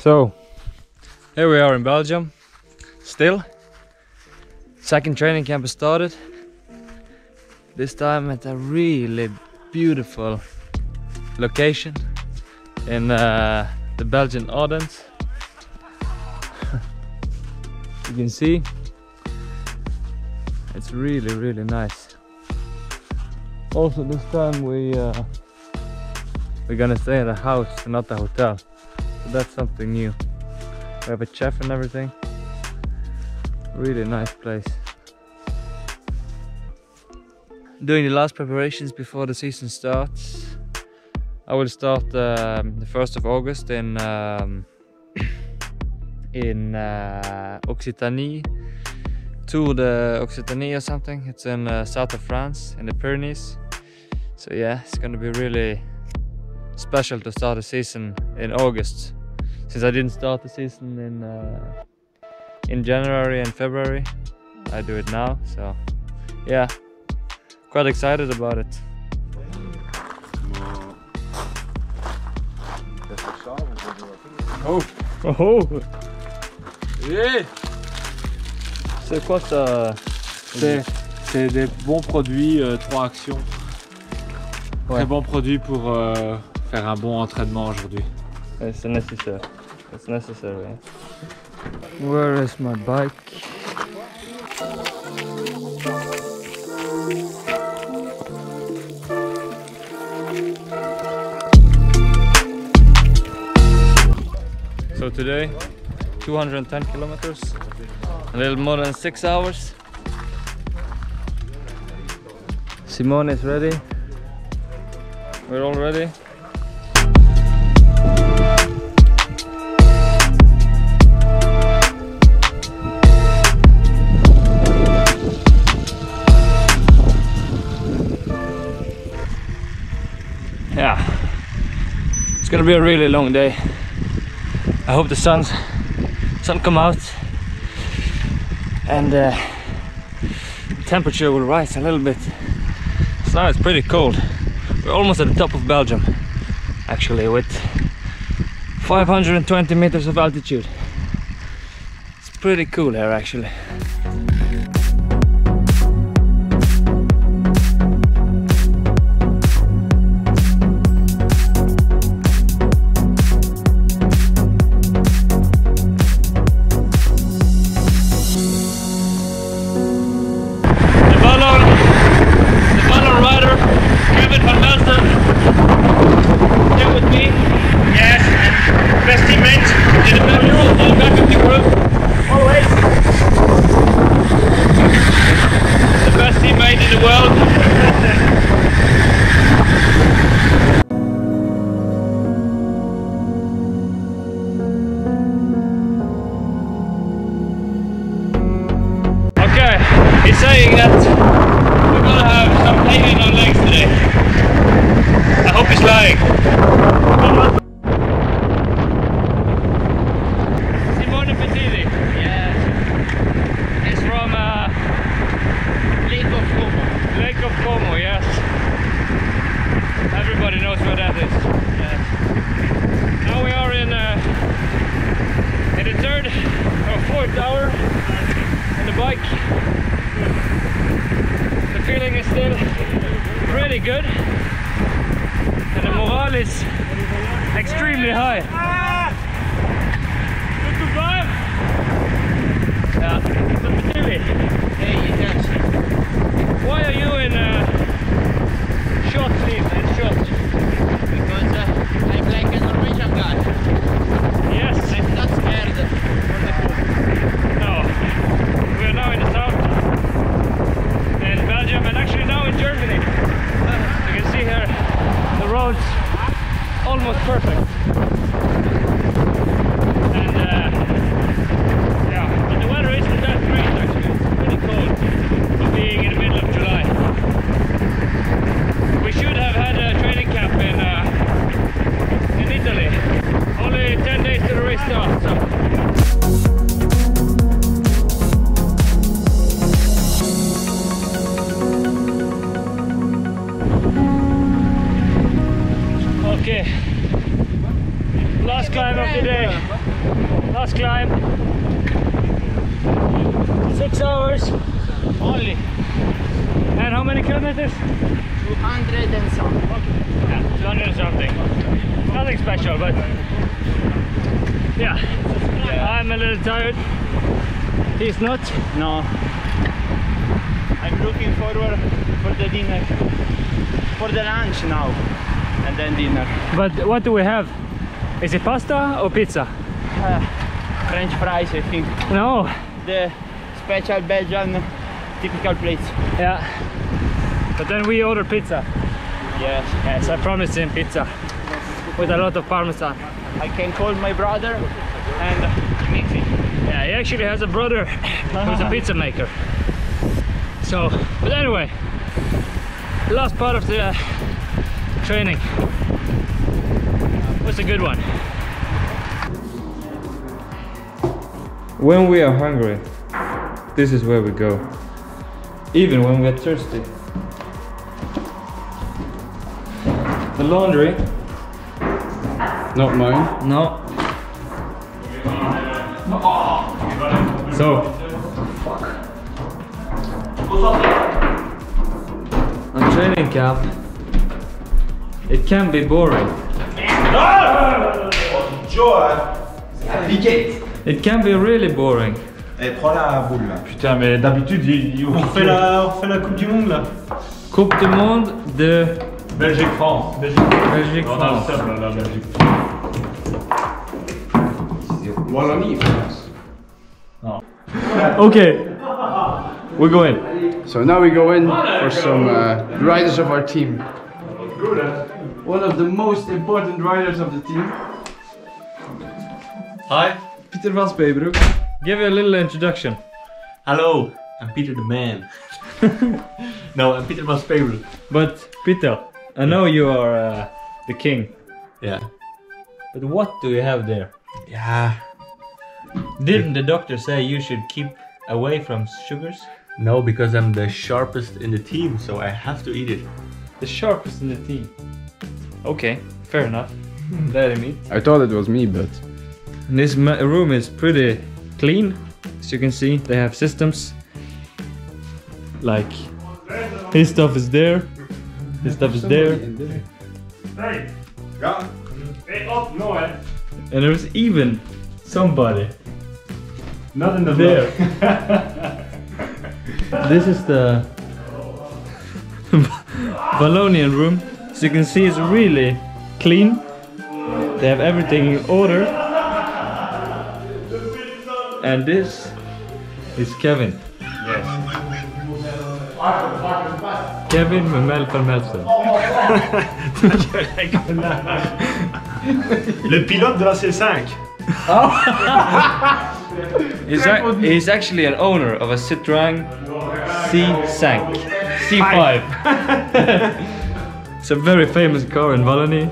So, here we are in Belgium, still. Second training camp has started. This time at a really beautiful location in uh, the Belgian Ardennes. you can see it's really really nice. Also this time we uh, we're gonna stay at a house and not a hotel. So that's something new. We have a chef and everything. Really nice place. Doing the last preparations before the season starts. I will start um, the 1st of August in um, in uh, Occitanie, Tour de Occitanie or something. It's in uh, south of France, in the Pyrenees. So yeah, it's gonna be really special to start the season in August, since I didn't start the season in uh, in January and February. I do it now, so yeah, quite excited about it. Oh, oh, Yeah. c'est quoi ça C'est c'est des bons produits, euh, trois actions. Ouais. Très bons produits pour euh, faire un bon entraînement aujourd'hui. It's necessary. It's necessary. Where is my bike? So today, 210 kilometers, a little more than six hours. Simone is ready. We're all ready. It's gonna be a really long day. I hope the sun's sun come out and uh, temperature will rise a little bit. So now it's pretty cold. We're almost at the top of belgium actually with 520 meters of altitude. It's pretty cool here actually pretty good. And the morale is extremely high. Good to vibe. Yeah, why are you in uh, short sleeve and short? Because uh, I'm like a Norwegian guy. Yes. Kilometers? 200 and some. Yeah, 200 something. Nothing special, but yeah. I'm a little tired. He's not. No. I'm looking forward for the dinner. For the lunch now. And then dinner. But what do we have? Is it pasta or pizza? Uh, French fries, I think. No. The special Belgian typical plates. Yeah. But then we order pizza. Yes. Yes, I promised him pizza with a lot of parmesan. I can call my brother and mix it. Yeah, he actually has a brother who's a pizza maker. So, but anyway, last part of the uh, training was a good one. When we are hungry, this is where we go. Even when we're thirsty. The laundry. Not mine. No. So. On training camp, it can be boring. It can be really boring. Eh, prends la boule là. Putain, mais d'habitude, On on refait la Coupe du Monde là. Coupe du monde de Belgique-France. Belgique. On a le Belgique-France. seum, là, la Belgique. Wallonie, France. Okay. We go in. So now we go in for some uh, riders of our team. One of the most important riders of the team. Hi. Peter Vanspeybrouck. Give you a little introduction. Hello. I'm Peter the man. no, I'm Peter Vanspeybrouck. But Peter, I know you are uh, the king. Yeah. But what do you have there? Yeah. Didn't the doctor say you should keep away from sugars? No, because I'm the sharpest in the team, so I have to eat it. The sharpest in the team. Okay, fair enough. Let him eat. I thought it was me, but And this ma- room is pretty clean. As you can see, they have systems. Like his stuff is there, his stuff is there, Hey. Hey, up, no, eh? and there's even somebody Not in the there. this is the Vallonian room. As you can see, it's really clean. They have everything in order. And this is Kevin. Kevin Memel van Melsen. Le pilote de la C5. He's, ac- he's actually an owner of a Citroën C5. C5. it's a very famous car in Wallonie.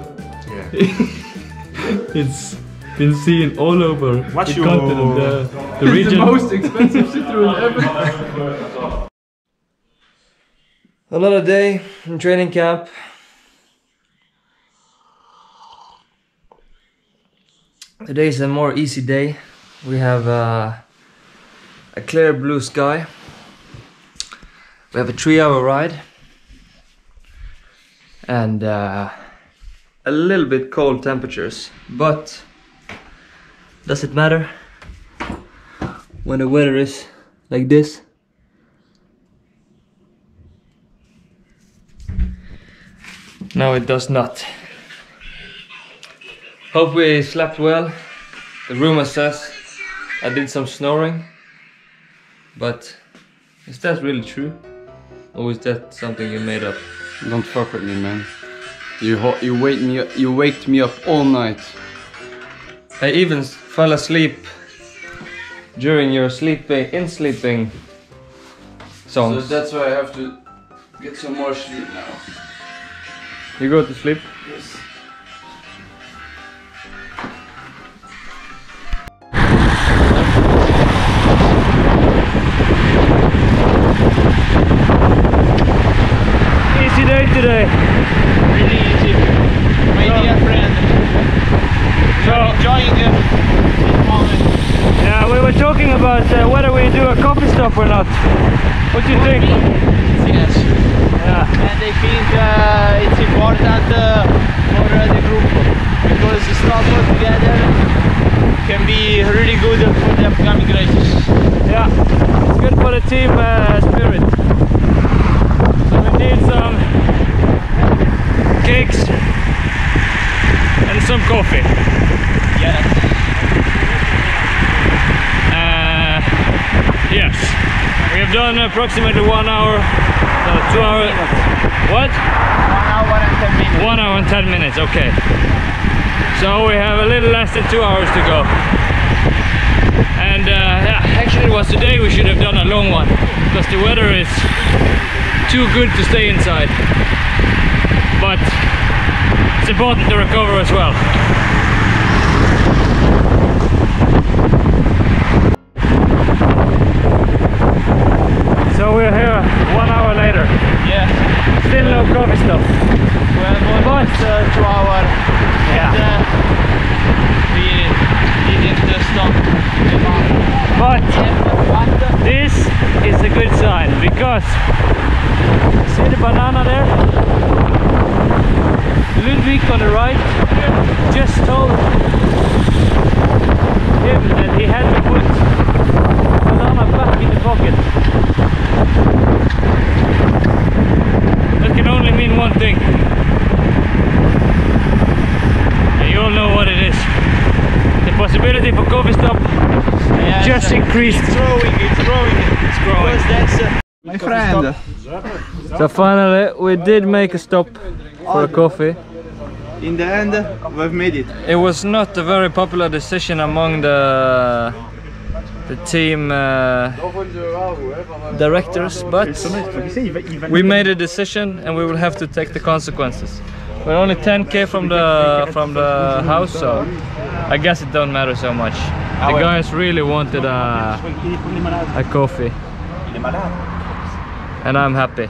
it's been seen all over What's the your- continent, the, the the most expensive Citroen ever. Another day in training camp. Today is a more easy day. We have uh, a clear blue sky. We have a three hour ride. And uh, a little bit cold temperatures. But does it matter when the weather is like this? No, it does not. Hope we slept well. The rumor says I did some snoring. But is that really true? Or is that something you made up? Don't fuck with me, man. You ho- you wake me up, you waked me up all night. I even fell asleep during your sleeping in sleeping songs. So that's why I have to get some more sleep now. You go to sleep? Yes. Easy day today. Really easy. My so, dear friend. So enjoying the moment. Yeah, we were talking about uh, whether we do a coffee stop or not. What do you think? Me? Team uh, spirit. So we need some cakes and some coffee. Yes. Uh, yes, we have done approximately one hour, no, two hours. What? One hour and ten minutes. One hour and ten minutes. Okay. So we have a little less than two hours to go. And uh, yeah, actually, it was today we should have done a long one because the weather is too good to stay inside. But it's important to recover as well. So we're here one hour later. Yeah. Still no coffee stop. We have almost uh, two hours. Yeah. And, uh, we didn't uh, stop. But this is a good sign because see the banana there? Ludwig on the right just told him that he had to put banana back in the pocket. That can only mean one thing. And you all know what it is. The possibility for coffee stop yes, just uh, increased. It's growing, it's growing. It's growing. Because that's uh, My friend. So finally we did make a stop for a coffee. in the end we've made it. It was not a very popular decision among the the team uh, directors, but we made a decision and we will have to take the consequences. We're only 10k from the from the house, so I guess it don't matter so much. The guys really wanted a, a coffee, and I'm happy.